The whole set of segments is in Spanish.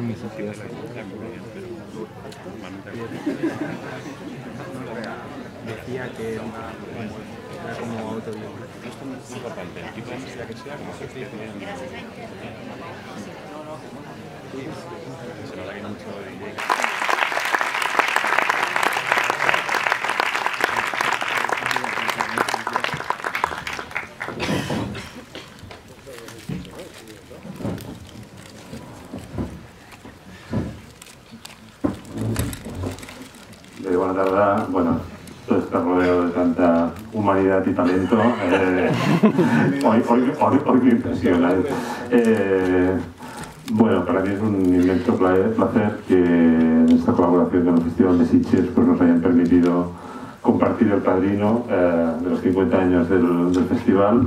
mis sociedades. Decía que era, como importante. Como se mucho tarde, bueno, todo está rodeado de tanta humanidad y talento. eh, hoy, hoy, hoy, me impresiona. eh. Eh, bueno, para mí es un inmenso pla- placer que en esta colaboración con el Festival de Sitges pues, nos hayan permitido compartir el padrino de los 50 años del, festival.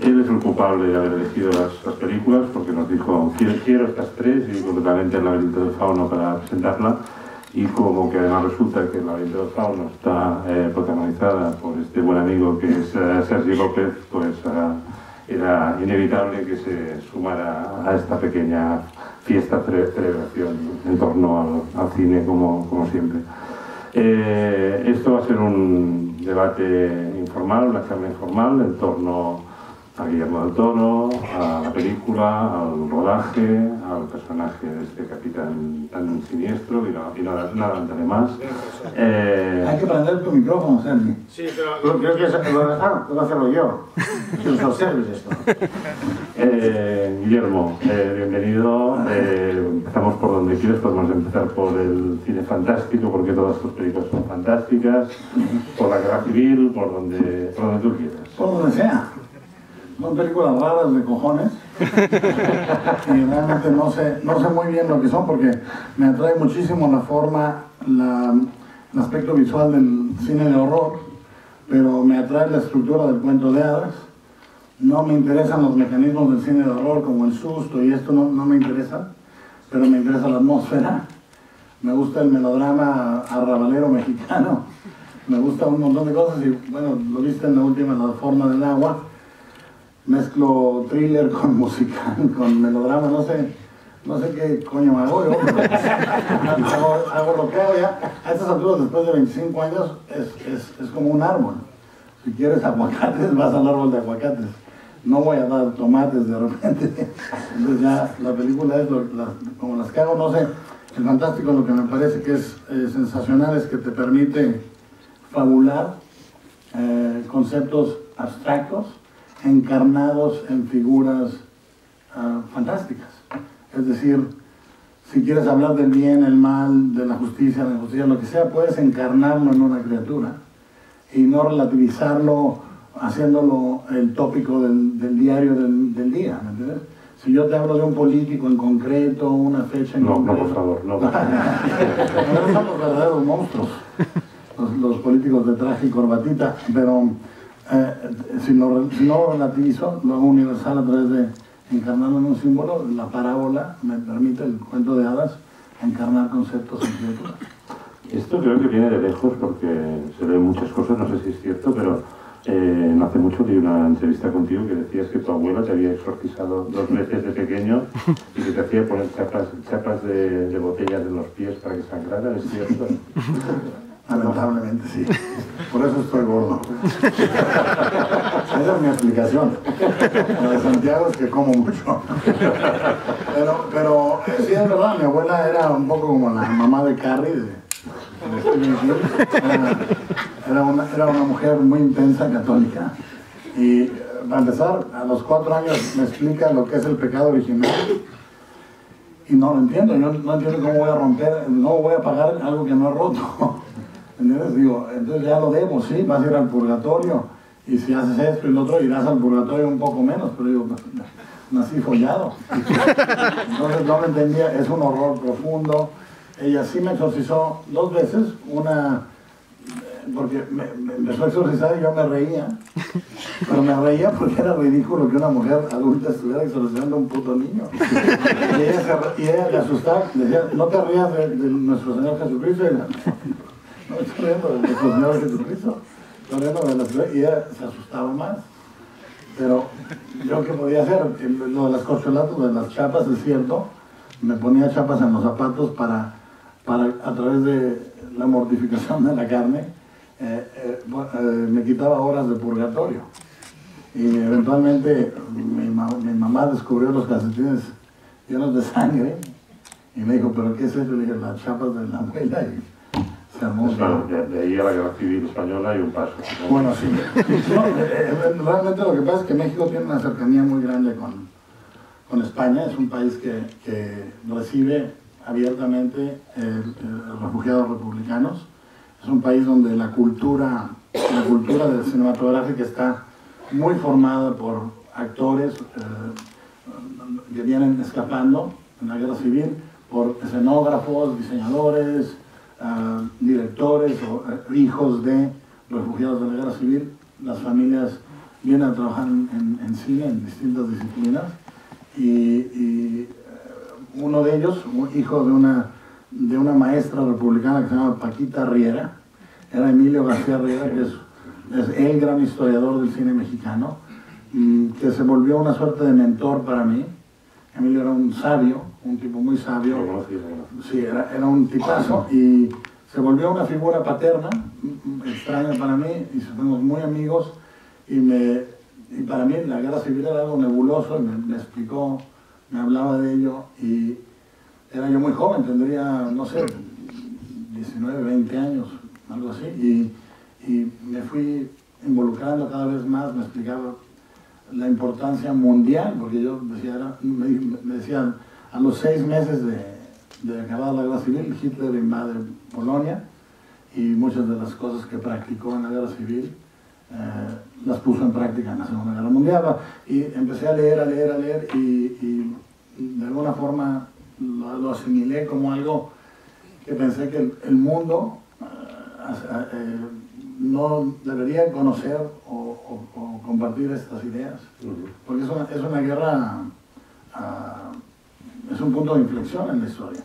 Él es el culpable de haber elegido las, las películas porque nos dijo, quiero, quiero estas tres y concretamente el laberinto del fauno para presentarla y como que además resulta que del fauno está eh, protagonizada por este buen amigo que es eh, Sergi López, pues eh, era inevitable que se sumara a esta pequeña fiesta, cele- celebración en torno al, cine como, como siempre. Esto va a ser un debate informal, una charla informal en torno a Guillermo del Toro, a la película, al rodaje, al personaje de este capitán tan siniestro y, no, y nada, nada andaré más. Eh, Hay que prender tu micrófono, Sergi. Sí, pero lo creo que es, lo, ah, puedo hacerlo yo. Es un service esto. Eh, Guillermo, eh, bienvenido. Eh, empezamos por donde quieres, podemos empezar por el cine fantástico, porque todas tus películas son fantásticas, por la guerra civil, por donde, por donde tú quieras. Por donde sea. Son películas raras de cojones. y realmente no sé, no sé muy bien lo que son porque me atrae muchísimo la forma, la- el aspecto visual del cine de horror, pero me atrae la estructura del cuento de hadas. No me interesan los mecanismos del cine de horror como el susto y esto no, no me interesa, pero me interesa la atmósfera. Me gusta el melodrama arrabalero mexicano. Me gusta un montón de cosas y bueno, lo viste en la última, La forma del agua. Mezclo thriller con musical, con melodrama, no sé, no sé qué coño hago yo. pero hago, hago lo que hago ya. A estas alturas, después de 25 años, es, es, es como un árbol. Si quieres aguacates, vas al árbol de aguacates. No voy a dar tomates de repente. Entonces ya la película es lo- las- como las que hago, no sé. El fantástico lo que me parece que es eh, sensacional es que te permite fabular eh, conceptos abstractos encarnados en figuras ah, fantásticas. Es decir, si quieres hablar del bien, el mal, de la justicia, la injusticia, lo que sea, puedes encarnarlo en una criatura y no relativizarlo haciéndolo el tópico del, del diario del, del día, ¿me entiendes? Si yo te hablo de un político en concreto, una fecha en No, no, concreto... por favor, no. No son los verdaderos monstruos, los, los políticos de traje y corbatita, pero eh, si, lo, si no lo relativizo, lo hago universal a través de encarnarlo en un símbolo, la parábola me permite el cuento de hadas encarnar conceptos en criaturas. Esto creo que viene de lejos porque se ven muchas cosas, no sé si es cierto, pero eh, no hace mucho vi una entrevista contigo que decías que tu abuela te había exorcizado dos veces de pequeño y que te hacía poner chapas, chapas de, de botellas en los pies para que sangraran, ¿es cierto? Lamentablemente sí. Por eso estoy gordo. Esa es mi explicación. La de Santiago es que como mucho. Pero, pero eh, sí es verdad, mi abuela era un poco como la mamá de Carrie de. Era, era una, era una mujer muy intensa, católica. Y eh, para empezar, a los cuatro años me explica lo que es el pecado original. Y no lo entiendo, yo no entiendo cómo voy a romper, no voy a pagar algo que no he roto. Digo, entonces ya lo debo, sí, vas a ir al purgatorio. Y si haces esto y lo otro, irás al purgatorio un poco menos. Pero digo, nací follado. Entonces no lo entendía, es un horror profundo. Ella sí me exorcizó dos veces, una porque me, me empezó a exorcizar y yo me reía. Pero me reía porque era ridículo que una mujer adulta estuviera exorcizando a un puto niño. Y ella, se, y le asustaba, decía, no te rías de, nuestro Señor Jesucristo. De torero de ciudad y ella se asustaba más. Pero yo qué podía hacer, lo de las corcholatas, de las chapas, es cierto, me ponía chapas en los zapatos para, para a través de la mortificación de la carne, eh, eh, eh, me quitaba horas de purgatorio. Y eventualmente mi, ma- mi mamá descubrió los calcetines llenos de sangre y me dijo, ¿pero qué es eso? Le dije, las chapas de la abuela un Claro, de, de ahí a la guerra civil española y un paso. ¿no? Bueno, sí. No, eh, eh, realmente lo que pasa es que México tiene una cercanía muy grande con, con España. Es un país que, que recibe abiertamente eh, refugiados republicanos. Es un país donde la cultura, la cultura del cinematográfica está muy formada por actores eh, que vienen escapando en la guerra civil, por escenógrafos, diseñadores, directores o eh, hijos de refugiados de la guerra civil. Las familias vienen a trabajar en, cine, en distintas disciplinas, y, y, eh, uno de ellos, un hijo de una, de una maestra republicana que se llama Paquita Riera, era Emilio García Riera, que es, es el gran historiador del cine mexicano, mm, que se volvió una suerte de mentor para mí. Emilio era un sabio, un tipo muy sabio. Sí, era, era un tipazo y se volvió una figura paterna, extraña para mí, y fuimos muy amigos. Y, me, y para mí la guerra civil era algo nebuloso, y me, me explicó, me hablaba de ello. Y era yo muy joven, tendría, no sé, 19, 20 años, algo así. Y, y me fui involucrando cada vez más, me explicaba la importancia mundial, porque yo decía, era- me, me decían, a los seis meses de, de acabar la guerra civil, Hitler invade Polonia y muchas de las cosas que practicó en la guerra civil eh, las puso en práctica en la Segunda Guerra Mundial. Y empecé a leer, a leer, a leer y, y de alguna forma lo, lo asimilé como algo que pensé que el, el mundo eh, eh, no debería conocer o, o- o compartir estas ideas. Porque es una, es una guerra, ah, es un punto de inflexión en la historia.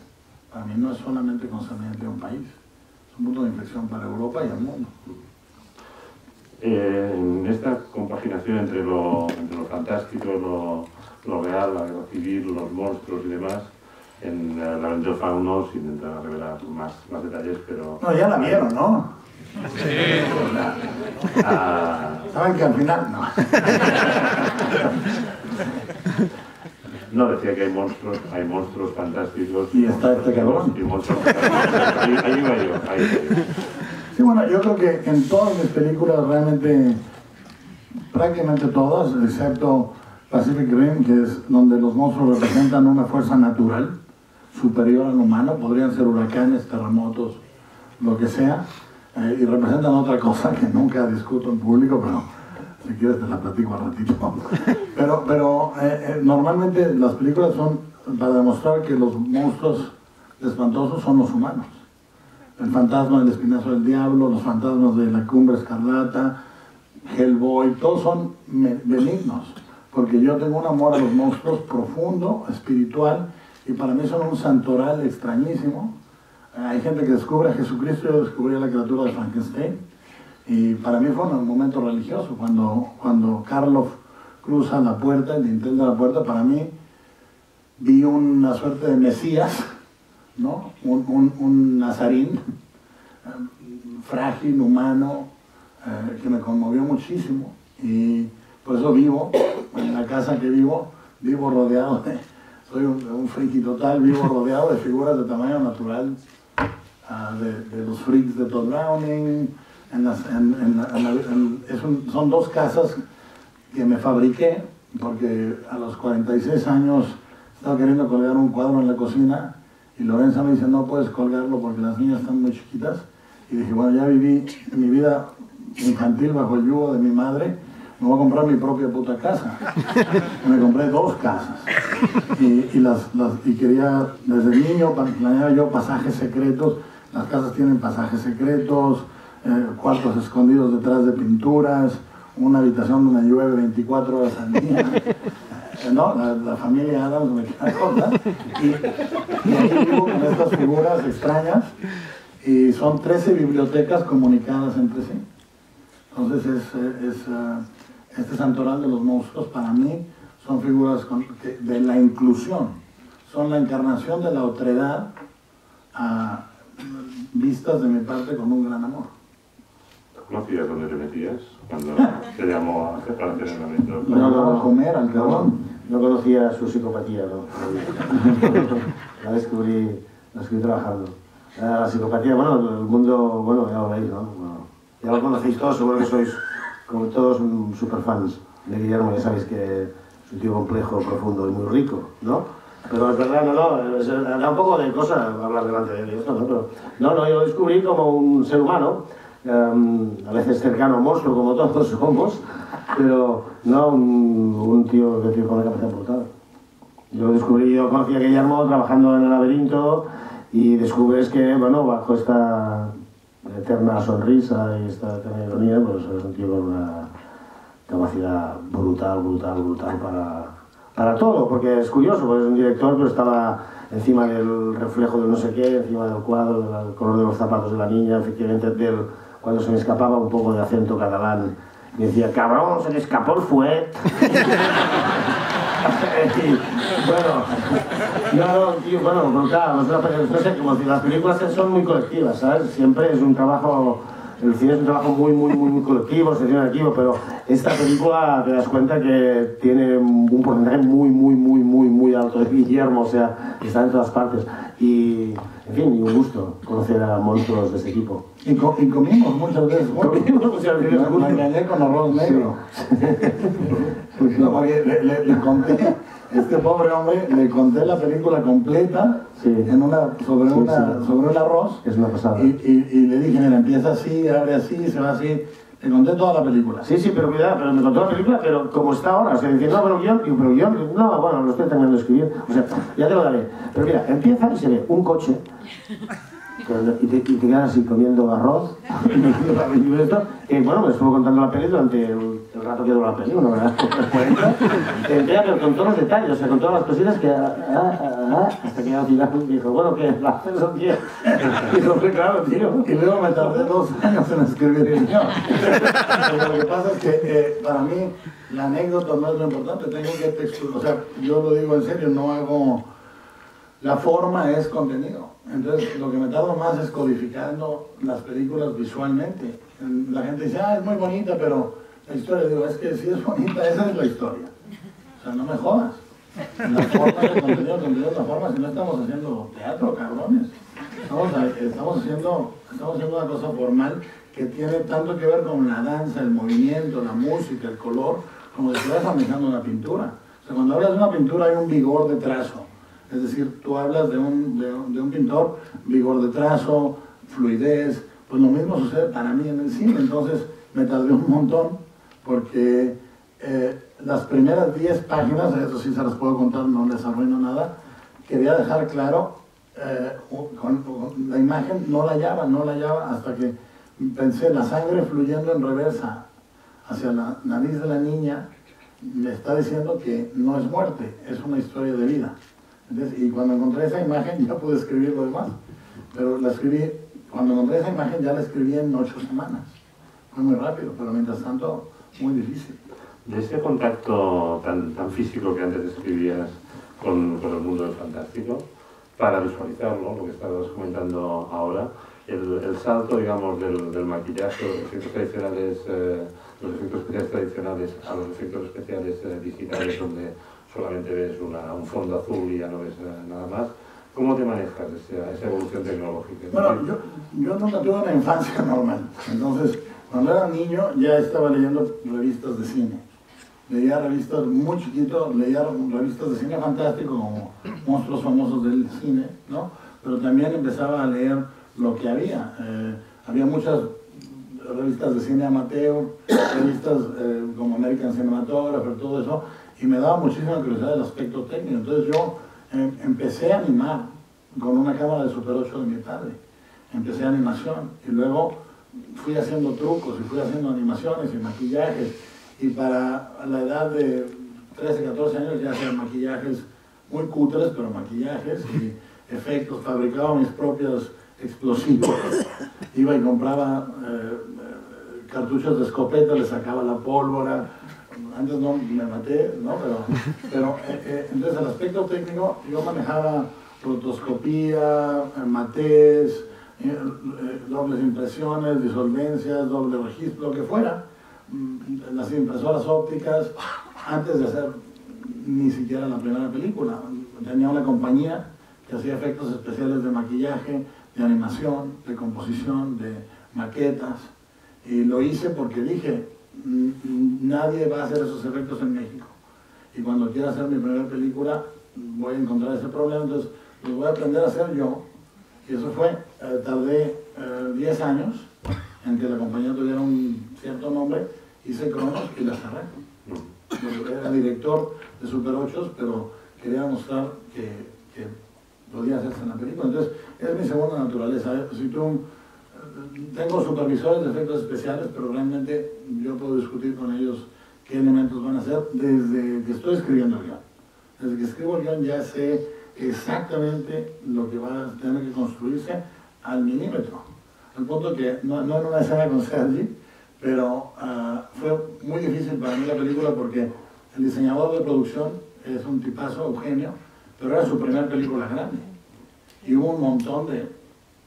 Para mí no es solamente concerniente a un país, es un punto de inflexión para Europa y el mundo. Eh, en esta compaginación entre lo, entre lo fantástico, lo, lo real, la guerra civil, los monstruos y demás, en eh, la Venture Fauno, sin entrar a revelar más, más detalles, pero... No, ya la vieron, ¿no? Ah, Saben que al final, no. no, decía que hay monstruos, hay monstruos fantásticos. Y está este cabrón. Y monstruos fantásticos. Ahí, ahí iba yo, ahí iba yo. Sí, bueno, yo creo que en todas mis películas realmente, prácticamente todas, excepto Pacific Rim, que es donde los monstruos representan una fuerza natural superior al humano, podrían ser huracanes, terremotos, lo que sea, eh, y representan otra cosa que nunca discuto en público, pero si quieres te la platico al ratito. Pero, pero eh, eh, normalmente las películas son para demostrar que los monstruos espantosos son los humanos el fantasma del espinazo del diablo, los fantasmas de la cumbre escarlata, Hellboy, todos son benignos, porque yo tengo un amor a los monstruos profundo, espiritual, y para mí son un santoral extrañísimo. Hay gente que descubre a Jesucristo, yo descubrí a la criatura de Frankenstein, y para mí fue un momento religioso, cuando, cuando Karloff cruza la puerta, de la puerta, para mí vi una suerte de Mesías, ¿no? un, un, un nazarín eh, frágil, humano, eh, que me conmovió muchísimo. Y por eso vivo, en la casa que vivo, vivo rodeado de, soy un, un total, vivo rodeado de figuras de tamaño natural, ah, de, de los freaks de Todd Browning. En las- en- en es un- son dos casas que me fabriqué, porque a los 46 años estaba queriendo colgar un cuadro en la cocina y Lorenza me dice, no puedes colgarlo porque las niñas están muy chiquitas. Y dije, bueno, ya viví mi vida infantil bajo el yugo de mi madre, me voy a comprar mi propia puta casa. Me compré dos casas. Y, las, las- y quería, desde niño, planeaba yo pasajes secretos. Las casas tienen pasajes secretos, eh, cuartos escondidos detrás de pinturas, una habitación donde llueve 24 horas al día. Eh, No, la, la familia Adams me queda corta. Y, y aquí vivo con estas figuras extrañas y son 13 bibliotecas comunicadas entre sí. Entonces es, eh, es, este santoral de los monstruos para mí son figuras con- de la inclusión, son la encarnación de la otredad a vistas de mi parte con un gran amor. ¿Conocías dónde te metías cuando te llamó a hacer para hacer el evento? Lo llevaba a comer al cabrón. No conocía su psicopatía, ¿no? La descubrí, la descubrí trabajando. Eh, La psicopatía, bueno, el mundo, bueno, ya lo veis, ¿no? Bueno, ya lo conocéis todos, seguro que sois, como todos, mm, super fans de Guillermo, ya sabéis que es un tío complejo, profundo y muy rico, ¿no? Pero es verdad, no, no, da un poco de cosa hablar delante de él ¿no? Pero, no, no, yo lo descubrí como un ser humano, em, a veces cercano a monstruo, como todos somos, pero no un, un tío que con la cabeza brutal. Yo descubrí, yo conocí a Guillermo trabajando en el laberinto y descubres que, bueno, bajo esta eterna sonrisa y esta eterna ironía, pues es un tío con una capacidad brutal, brutal, brutal para, para todo, porque es curioso, porque es un director, pero estaba encima del reflejo de no sé qué, encima del cuadro, del color de los zapatos de la niña, efectivamente, del, cuando se me escapaba un poco de acento catalán, me decía, cabrón, se le escapó el fuet. Bueno, no, tío, bueno, brutal, es una peli- no como las películas son muy colectivas, ¿sabes? Siempre es un trabajo, el cine es un trabajo muy, muy, muy, colectivo, se tiene equipo, pero esta película te das cuenta que tiene un porcentaje muy, muy, muy, muy, muy alto de Guillermo, o sea, está en todas partes. Y, en fin, un gusto conocer a monstruos de ese tipo. Y, co- y comimos muchas veces juntos. Comimos muchas veces Me- juntos. Me engañé con arroz negro. No, porque le, le- le conté, este pobre hombre, le conté la película completa Sí. en una, sobre, Sí, una, sobre un arroz. Es una pasada. Y, y- y le dije, mira, empieza así, abre así, se va así. Le conté toda la película. Sí, sí, pero cuidado, pero me contó la película, pero como está ahora, o sea, diciendo, no, pero guion, pero guion, no, bueno, lo estoy terminando de escribir, o sea, ya te lo daré. Pero mira, empieza y se ve un coche, y te, y te quedas así comiendo arroz, y esto, bueno, me estuvo contando la peli durante el, el rato que duró la peli, una verdad, 40, entera, pero con todos los detalles, o sea, con todas las cositas que, ah, ah, ah, hasta que al final dijo, bueno, ¿qué? ¿La o qué? Dijo, "Hombre, claro, tío. Y luego me tardé dos años en escribir el guion. Pero lo que pasa es que eh, para mí la anécdota no es lo importante, tengo que texturar, o sea, yo lo digo en serio, no hago, la forma es contenido. Entonces lo que me tardo más es codificando las películas visualmente. La gente dice, ah, es muy bonita, pero la historia, digo, es que si es bonita, esa es la historia. O sea, no me jodas. La forma de contenido, el contenido la forma, si no estamos haciendo teatro, cabrones. Estamos, haciendo, estamos haciendo una cosa formal que tiene tanto que ver con la danza, el movimiento, la música, el color, como si estuvieras analizando una pintura. O sea, cuando hablas de una pintura hay un vigor de trazo. Es decir, tú hablas de un, de, pintor, vigor de trazo, fluidez. Pues lo mismo sucede para mí en el cine. Entonces me tardé un montón porque eh, las primeras 10 páginas, eso sí se las puedo contar, no les arruino nada, quería dejar claro, eh, la imagen no la hallaba, no la hallaba hasta que pensé la sangre fluyendo en reversa hacia la nariz de la niña, me está diciendo que no es muerte, es una historia de vida. Y cuando encontré esa imagen ya pude escribir lo demás. Pero la escribí, cuando encontré esa imagen ya la escribí en ocho semanas. Fue muy rápido, pero mientras tanto muy difícil. De ese contacto tan, tan físico que antes describías con, con el mundo del fantástico, para visualizarlo, lo que estabas comentando ahora, el, el salto, digamos, del, del maquillaje, los efectos tradicionales, eh, los efectos especiales tradicionales a los efectos especiales eh, digitales, donde solamente ves una- un fondo azul y ya no ves eh, nada más. ¿Cómo te manejas esa, esa evolución tecnológica? Bueno, yo, yo nunca tuve una infancia normal. Entonces, cuando era niño ya estaba leyendo revistas de cine. Leía revistas muy chiquito, leía revistas de cine fantástico como monstruos famosos del cine, ¿no? Pero también empezaba a leer lo que había. Eh, había muchas revistas de cine amateur, revistas eh, como American Cinematographer, todo eso, y me daba muchísima curiosidad el aspecto técnico. Entonces yo eh, empecé a animar con una cámara de Super 8 de mi padre. Empecé animación y luego fui haciendo trucos y fui haciendo animaciones y maquillajes. Y para la edad de 13, 14 años ya hacía maquillajes muy cutres, pero maquillajes y efectos. Fabricaba mis propios explosivos. Iba y compraba eh, eh, cartuchos de escopeta, le sacaba la pólvora. Antes no me maté, ¿no? Pero, pero eh, eh, entonces el aspecto técnico, yo manejaba rotoscopía, matés, eh, dobles impresiones, disolvencias, doble registro, lo que fuera. Mm, Las impresoras ópticas, antes de hacer ni siquiera la primera película. Tenía una compañía que hacía efectos especiales de maquillaje, de animación, de composición, de maquetas. Y lo hice porque dije, "Mm, mm, nadie va a hacer esos efectos en México. Y cuando quiera hacer mi primera película, voy a encontrar ese problema, entonces lo voy a aprender a hacer yo. Y eso fue, eh, tardé eh, 10 años en que la compañía tuviera un cierto nombre, hice Cronos y la cerré. Era director de Super 8, pero quería mostrar que, podía hacerse en la película. Entonces, es mi segunda naturaleza. ¿eh? Si tú, eh, tengo supervisores de efectos especiales, pero realmente yo puedo discutir con ellos qué elementos van a hacer desde que estoy escribiendo el guion. Desde que escribo el guion ya sé exactamente lo que va a tener que construirse al milímetro. Al punto que, no, no en una escena con Sergi, pero ah, fue muy difícil para mí la película porque el diseñador de producción es un tipazo, Eugenio, pero era su primera película grande. Y hubo un montón de...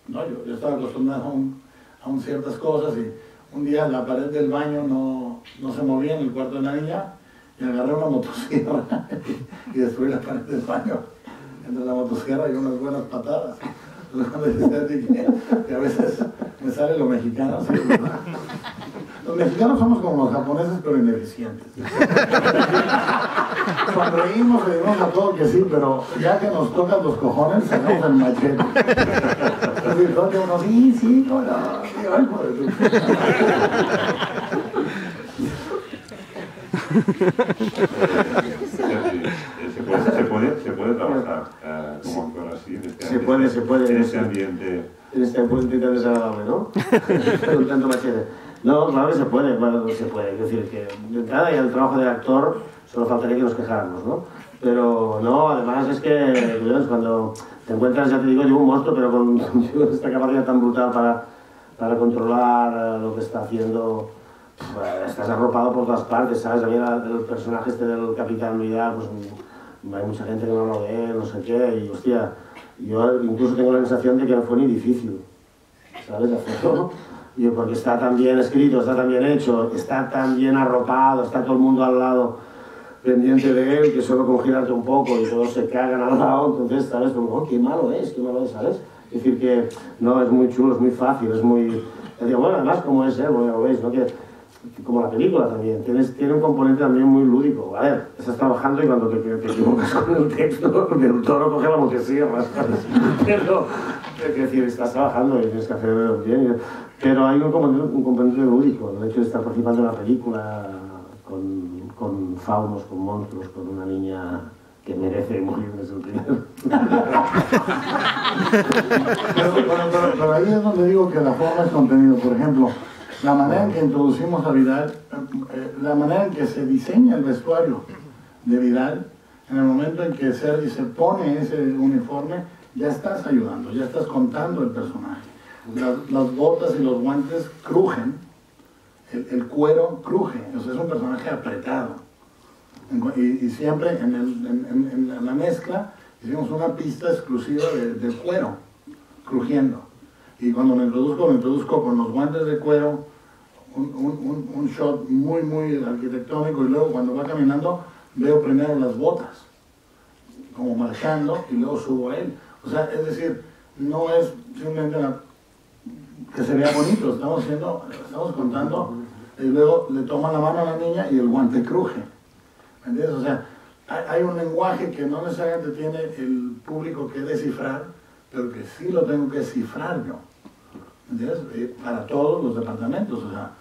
No, yo, yo estaba acostumbrado a, un- a un ciertas cosas y un día la pared del baño no, no se movía en el cuarto de la niña y agarré una motosierra y destruí la pared del baño. Entre la motosierra y unas buenas patadas. Cuando que, a veces me sale lo mexicano, sí. Los mexicanos somos como los japoneses, pero ineficientes. Sonreímos y decimos a todo que sí, pero ya que nos tocan los cojones, sacamos el machete. Uno, sí, sí, ay, joder, Se puede, se puede, se puede trabajar eh, como actor así en este Se puede, se puede. en este ambiente. En este ambiente tan desagradable, ¿no? Tanto machete. No, claro que se puede, se puede. Es decir, que de entrada y el trabajo de actor solo faltaría que nos quejáramos, ¿no? Pero no, además es que cuando te encuentras, ya te digo, yo un monstruo, pero con esta capacidad tan brutal para, para controlar eh, lo que está haciendo, pues, estás arropado por todas partes, ¿sabes? A el personaje este del Capitán Vidal, pues hay mucha gente que no de él, no sé qué, y hostia, yo incluso tengo la sensación de que no fue ni difícil, ¿sabes? Hacerlo. Porque está tan bien escrito, está tan bien hecho, está tan bien arropado, está todo el mundo al lado pendiente de él, que solo con girarte un poco y todos se cagan al lado, entonces, ¿sabes? Como, oh, qué malo es, qué malo es, ¿sabes? Es decir, que no, es muy chulo, es muy fácil, es muy... decir, bueno, además, como es él, bueno, lo veis, ¿no? Que, como la película también, tienes, tiene un componente también muy lúdico. A ver, estás trabajando y cuando te, te equivocas con el texto, el toro coge la motosierra. Pero, es decir, estás trabajando y tienes que hacerlo bien. Pero hay un componente, un componente lúdico, el hecho de estar participando en una película con, con faunos, con monstruos, con una niña que merece morir desde el primer. Pero, pero- pero- pero ahí es donde digo que la forma es contenido. Por ejemplo, la manera en que introducimos a Vidal, eh, eh, la manera en que se diseña el vestuario de Vidal, en el momento en que Sergi se pone ese uniforme, ya estás ayudando, ya estás contando el personaje. Las, las botas y los guantes crujen, el, cuero cruje, o sea, es un personaje apretado. Y, siempre en, la mezcla hicimos una pista exclusiva de, cuero, crujiendo. Y cuando me introduzco, me introduzco con los guantes de cuero, un- un shot muy, muy arquitectónico, y luego cuando va caminando veo primero las botas, como marchando, y luego subo a él. O sea, es decir, no es simplemente una- que se vea bonito, estamos haciendo, estamos contando, y luego le toma la mano a la niña y el guante cruje. ¿Me entiendes? O sea, hay, hay un lenguaje que no necesariamente tiene el público que descifrar, pero que sí lo tengo que cifrar yo. ¿Me entiendes? Eh, Para todos los departamentos. O sea,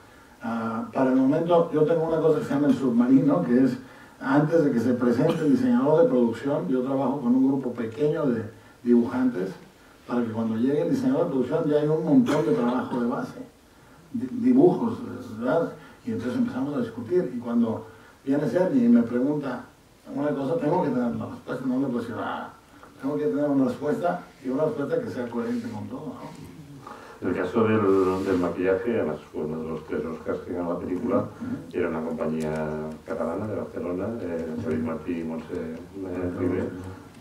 ah, para el momento, yo tengo una cosa que se llama el submarino, que es antes de que se presente el diseñador de producción, yo trabajo con un grupo pequeño de dibujantes para que cuando llegue el diseñador de producción ya hay un montón de trabajo de base, di- dibujos, ¿verdad? Y entonces empezamos a discutir y cuando viene Sergi y me pregunta una cosa, tengo que tener la respuesta, no le puedo decir, ah, tengo que tener una respuesta y una respuesta que sea coherente con todo, ¿no? El caso del, del maquillaje, además fue uno de los tres Oscars que ganó la película, era una compañía catalana de Barcelona, eh, David Martí y Montse eh, Ribe.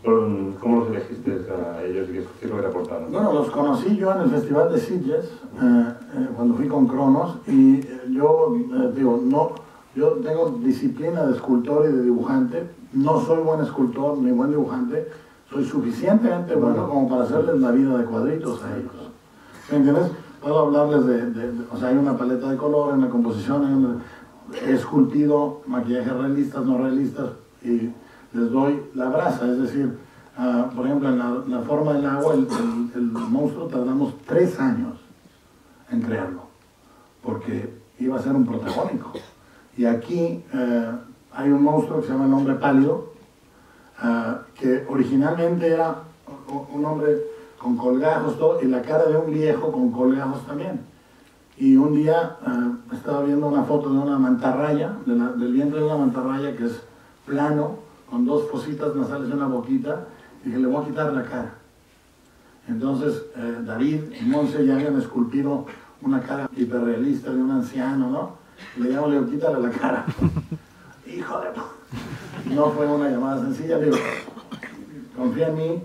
¿Cómo cómo los elegiste a ellos y qué, qué es lo que te aportaron? Bueno, los conocí yo en el Festival de Sitges, eh, eh, cuando fui con Cronos, y eh, yo eh, digo, no, yo tengo disciplina de escultor y de dibujante, no soy buen escultor ni buen dibujante, soy suficientemente bueno como para hacerles la vida de cuadritos a ellos. ¿Me entiendes? Puedo hablarles de, de- de- o sea, hay una paleta de color, en la composición, hay una- he esculpido maquillajes realistas, no realistas, y les doy la brasa, es decir, ah, por ejemplo, en la, forma del agua, el, monstruo tardamos tres años en crearlo, porque iba a ser un protagónico. Y aquí eh, hay un monstruo que se llama el hombre pálido, ah, que originalmente era un hombre con colgajos todo, y la cara de un viejo con colgajos también. Y un día ah, estaba viendo una foto de una mantarraya, del vientre de una mantarraya que es plano, con dos fositas nasales y una boquita, y dije, le voy a quitar la cara. Entonces eh, David y Monse ya habían esculpido una cara hiperrealista de un anciano, ¿no? Le llamo, le digo, quítale la cara. Hijo de... pu-". No fue una llamada sencilla, le digo, confía en mí,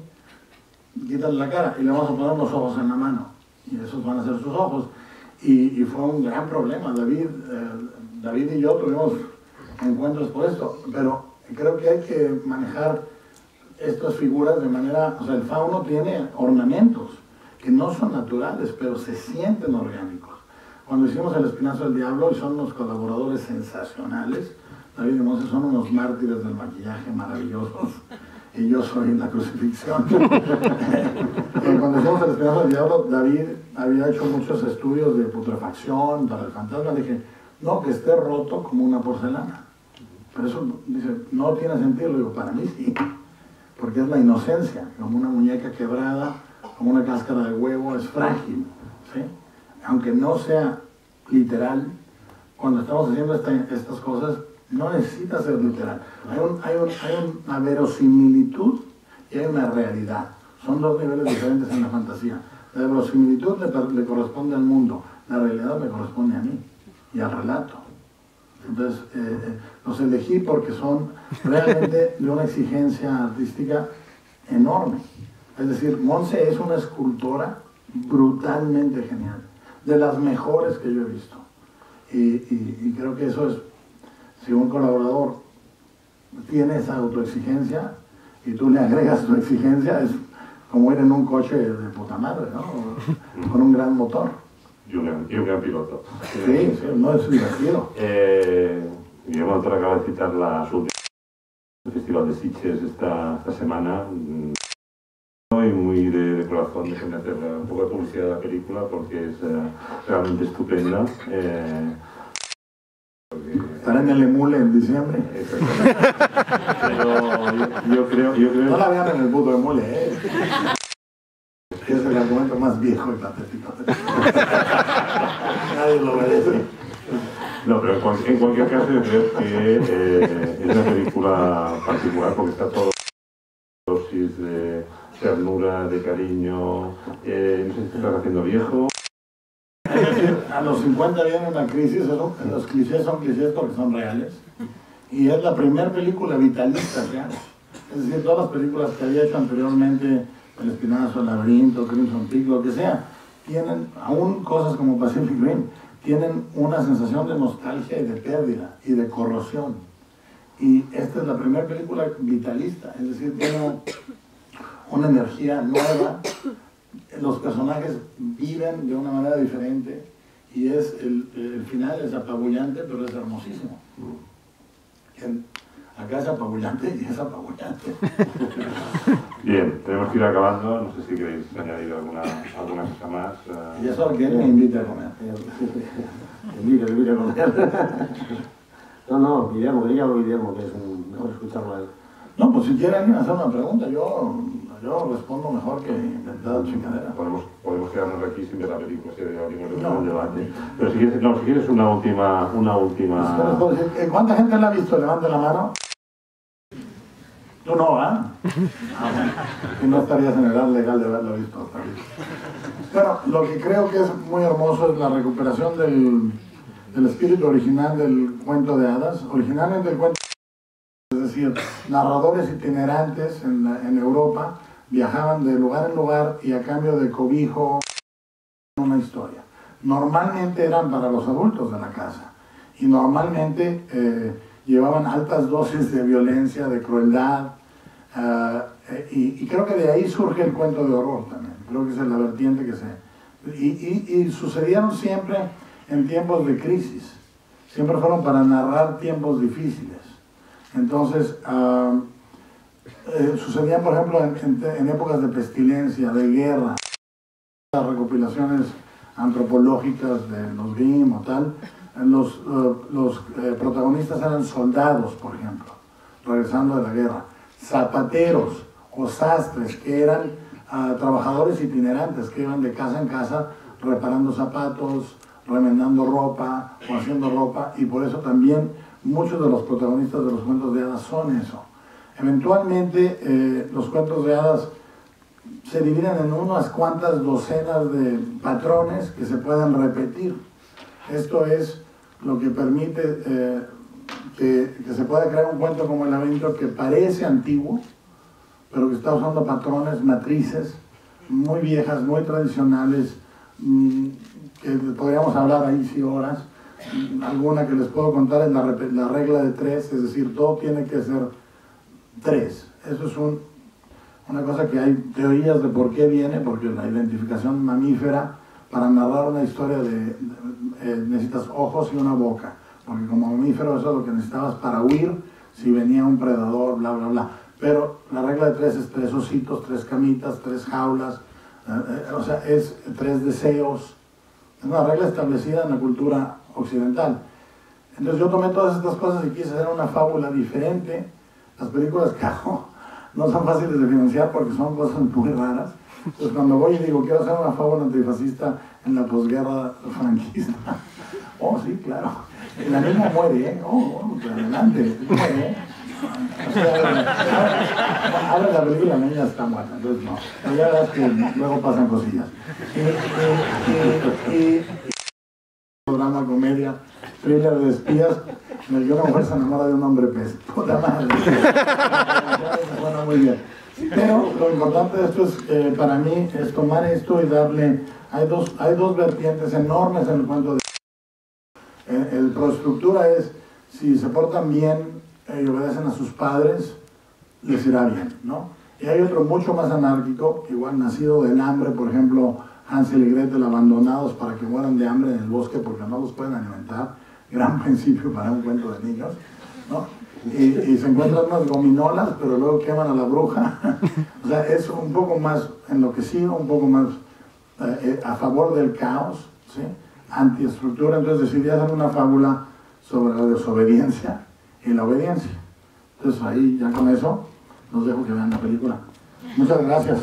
quítale la cara y le vamos a poner los ojos en la mano. Y esos van a ser sus ojos. Y, y fue un gran problema. David, eh, David y yo tuvimos encuentros por esto. Pero creo que hay que manejar estas figuras de manera... O sea, el fauno tiene ornamentos que no son naturales, pero se sienten orgánicos. Cuando hicimos El Espinazo del Diablo, y son unos colaboradores sensacionales, David y Monse son unos mártires del maquillaje maravillosos y yo soy la crucifixión. Cuando hicimos el espinazo del diablo, David había hecho muchos estudios de putrefacción para el fantasma. Dije, no, que esté roto como una porcelana. Pero eso, dice, no tiene sentido. Le digo, para mí sí, porque es la inocencia, como una muñeca quebrada, como una cáscara de huevo, es frágil. ¿sí? Aunque no sea literal, cuando estamos haciendo esta- estas cosas, no necesita ser literal. Hay, un- hay un- hay una verosimilitud y hay una realidad. Son dos niveles diferentes en la fantasía. La verosimilitud le corresponde al mundo, la realidad me corresponde a mí y al relato. Entonces, eh, eh, los elegí porque son realmente de una exigencia artística enorme. Es decir, Monse es una escultora brutalmente genial, de las mejores que yo he visto. Y, y- y creo que eso es, si un colaborador tiene esa autoexigencia y tú le agregas tu exigencia, es como ir en un coche de puta madre, ¿no? Con un gran motor. Y un y un gran piloto. Sí, sí, no es divertido. Eh, Guillermo Autor acaba de citar la su el Festival de Sitges esta, esta semana. mm, Y muy de, de corazón, déjenme hacer un poco de publicidad de la película porque es eh, realmente estupenda. Eh, Estará en el emule en diciembre. Pero yo, yo creo, yo creo No la vean en el puto emule, ¿eh? Argumento más viejo y patético. Nadie lo merece. No, pero en, cual- en cualquier caso yo creo que eh, es una película particular porque está todo dosis de ternura, de cariño. Eh, no sé si te estás haciendo viejo. Es decir, a los 50 viene una crisis, eso- los clichés son clichés porque son reales. Y es la primera película vitalista que. Es decir, todas las películas que había hecho anteriormente, El Espinazo, El Laberinto, Crimson Peak, lo que sea, tienen, aún cosas como Pacific Rim, tienen una sensación de nostalgia y de pérdida y de corrosión. Y esta es la primera película vitalista, es decir, tiene una energía nueva, los personajes viven de una manera diferente y es el, el final es apabullante, pero es hermosísimo. El- acá es apabullante y es apabullante. Bien, tenemos que ir acabando. No sé si queréis añadir alguna, alguna cosa más. Y eh. eso que él me invite a comer. Invito, invito a comer. No, no, Guillermo, dígalo Guillermo, que es un- mejor escucharlo a él. No, pues si quiere alguien hacer una pregunta, yo, yo respondo mejor que inventar chingadera. Podemos, podemos quedarnos aquí sin ver la película si abrimos el No. debate. Pero si quieres, no, si quieres una última, una Pues, ¿qué les última. Eh, ¿Cuánta gente la ha visto? Levante la mano. Tú no, ¿ah? Ah, bueno. Y no estarías en edad legal de haberlo visto. Bueno, lo que creo que es muy hermoso es la recuperación del, del espíritu original del cuento de hadas. Originalmente el cuento, es decir, narradores itinerantes en, la- en Europa viajaban de lugar en lugar y a cambio de cobijo una historia. Normalmente eran para los adultos de la casa y normalmente eh, llevaban altas dosis de violencia, de crueldad, eh, y, y creo que de ahí surge el cuento de horror también. Creo que esa es la vertiente que se... Y, y- y sucedieron siempre en tiempos de crisis, siempre fueron para narrar tiempos difíciles. Entonces, ah, eh, sucedían, por ejemplo, en, en- en épocas de pestilencia, de guerra, las recopilaciones antropológicas de los Grimm o tal, los, eh, los eh, protagonistas eran soldados, por ejemplo, regresando de la guerra, zapateros o sastres, que eran ah, trabajadores itinerantes, que iban de casa en casa reparando zapatos, remendando ropa o haciendo ropa, y por eso también muchos de los protagonistas de los cuentos de hadas son eso. Eventualmente eh, los cuentos de hadas se dividen en unas cuantas docenas de patrones que se pueden repetir. Esto es lo que permite eh, que, se pueda crear un cuento como el laberinto que parece antiguo, pero que está usando patrones, matrices muy viejas, muy tradicionales, mm, que podríamos hablar ahí sí horas. Mm, Alguna que les puedo contar es la, la regla de tres, es decir, todo tiene que ser tres. Eso es un, una cosa que hay teorías de por qué viene, porque la identificación mamífera, para narrar una historia de- eh, necesitas ojos y una boca, porque como mamífero eso es lo que necesitabas para huir si venía un predador, bla, bla, bla. Pero la regla de tres es tres ositos, tres camitas, tres jaulas, eh, eh, o sea, es tres deseos. Es una regla establecida en la cultura occidental. Entonces yo tomé todas estas cosas y quise hacer una fábula diferente. Las películas que hago no son fáciles de financiar porque son cosas muy raras. Entonces cuando voy y digo, quiero hacer una fábula antifascista en la posguerra franquista. Oh, sí, claro. La niña muere, ¿eh? Oh, oh, pues adelante. Muere, ¿eh? O sea, abre la película la niña está muerta. Entonces no. Pero ya verás que luego pasan cosillas. Y, y- y- programa, comedia, thriller de espías, el que una mujer se enamora de un hombre pez. Puta madre. bueno, muy bien. Pero lo importante de esto es, para mí, es tomar esto y darle... Hay dos, hay dos vertientes enormes en el cuento de... Eh, el proestructura es, si se portan bien eh, y obedecen a sus padres, les irá bien, ¿no? Y hay otro mucho más anárquico, igual nacido del hambre, por ejemplo, Hansel y Gretel abandonados para que mueran de hambre en el bosque porque no los pueden alimentar. Gran principio para un cuento de niños, ¿no? Y, se encuentran unas gominolas, pero luego queman a la bruja. o sea, es un poco más enloquecido, un poco más eh, eh, a favor del caos, ¿sí? antiestructura. Entonces decidí hacer una fábula sobre la desobediencia y la obediencia. Entonces ahí ya con eso los dejo que vean la película. Muchas gracias.